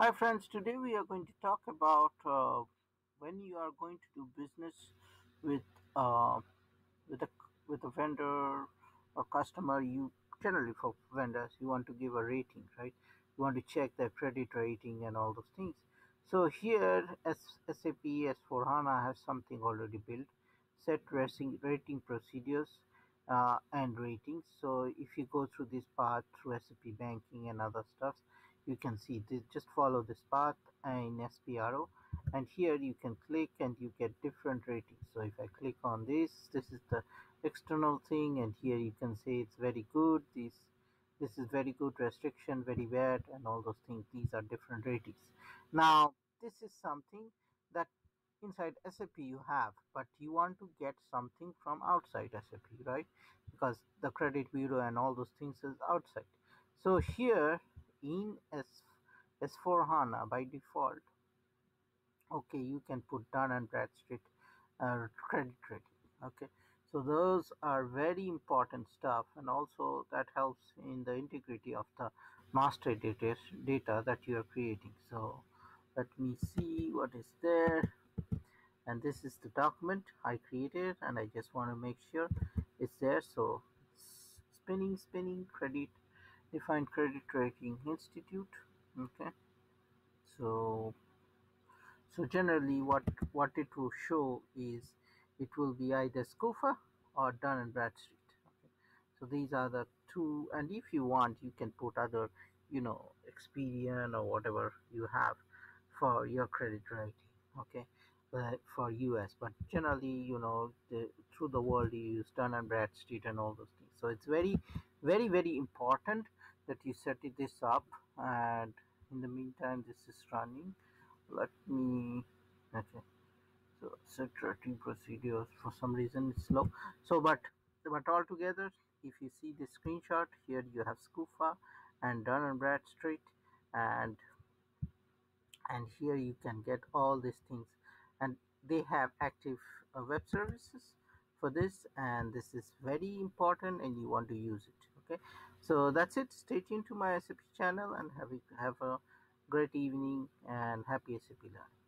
Hi friends, today we are going to talk about uh, when you are going to do business with uh, with a with a vendor or customer. You generally for vendors you want to give a rating, right? You want to check their credit rating and all those things. So here, as SAP S4 HANA has something already built, set rating rating procedures uh, and ratings. So if you go through this path through SAP banking and other stuff, you can see this, just follow this path in SPRO and here you can click and you get different ratings. So if I click on this, this is the external thing and here you can say it's very good. This this is very good restriction, very bad and all those things. These are different ratings. Now this is something that inside SAP you have, but you want to get something from outside SAP, right? Because the credit bureau and all those things is outside. So here in S S4 HANA by default, okay, you can put Dun and Bradstreet uh, credit rating. Okay, so those are very important stuff, and also that helps in the integrity of the master data data that you are creating. So let me see what is there and this is the document I created and I just want to make sure it's there so spinning spinning credit defined credit rating institute okay? So so generally what what it will show is it will be either SCHUFA or Dun and Bradstreet okay? So these are the two and if you want you can put other you know Experian or whatever you have for your credit rating okay? Uh, for us but generally you know the, through the world you use dun and bradstreet and all those things. So it's very very very important that you set it this up and in the meantime this is running. Let me okay. So set rating procedures. For some reason it's slow. So but but altogether if you see the screenshot here you have SCHUFA and dun and bradstreet and and here you can get all these things. And they have active uh, web services for this and this is very important and you want to use it okay? So that's it. Stay tuned to my sap channel and have a, have a great evening and happy sap learning